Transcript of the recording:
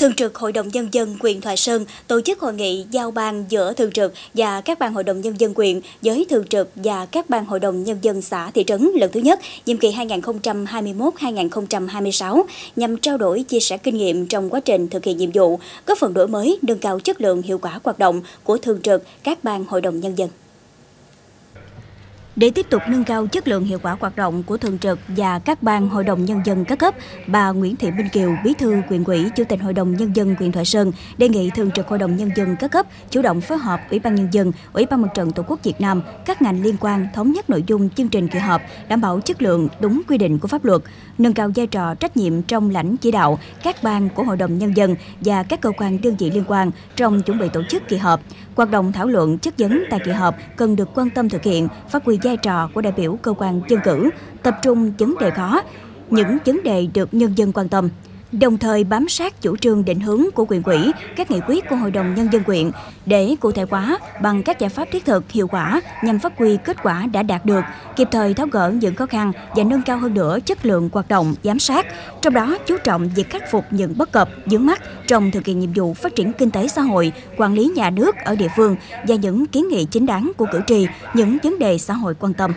Thường trực Hội đồng Nhân dân quyền Thoại Sơn tổ chức hội nghị giao ban giữa Thường trực và các ban Hội đồng Nhân dân quyền với Thường trực và các ban Hội đồng Nhân dân xã thị trấn lần thứ nhất, nhiệm kỳ 2021-2026, nhằm trao đổi chia sẻ kinh nghiệm trong quá trình thực hiện nhiệm vụ, góp phần đổi mới, nâng cao chất lượng hiệu quả hoạt động của Thường trực các ban Hội đồng Nhân dân. Để tiếp tục nâng cao chất lượng hiệu quả hoạt động của thường trực và các ban hội đồng nhân dân các cấp, bà Nguyễn Thị Minh Kiều, Bí thư quyền ủy, Chủ tịch Hội đồng nhân dân huyện Thoại Sơn đề nghị thường trực Hội đồng nhân dân các cấp chủ động phối hợp Ủy ban nhân dân, Ủy ban mặt trận Tổ quốc Việt Nam, các ngành liên quan thống nhất nội dung chương trình kỳ họp, đảm bảo chất lượng đúng quy định của pháp luật, nâng cao vai trò trách nhiệm trong lãnh chỉ đạo các ban của Hội đồng nhân dân và các cơ quan đơn vị liên quan trong chuẩn bị tổ chức kỳ họp. Hoạt động thảo luận chất vấn tại kỳ họp cần được quan tâm thực hiện, phát huy giá vai trò của đại biểu cơ quan dân cử, tập trung vấn đề khó, những vấn đề được nhân dân quan tâm đồng thời bám sát chủ trương định hướng của quyền quỹ, các nghị quyết của Hội đồng Nhân dân quyện để cụ thể hóa bằng các giải pháp thiết thực hiệu quả nhằm phát huy kết quả đã đạt được, kịp thời tháo gỡ những khó khăn và nâng cao hơn nữa chất lượng hoạt động giám sát, trong đó chú trọng việc khắc phục những bất cập, vướng mắt trong thực hiện nhiệm vụ phát triển kinh tế xã hội, quản lý nhà nước ở địa phương và những kiến nghị chính đáng của cử tri, những vấn đề xã hội quan tâm.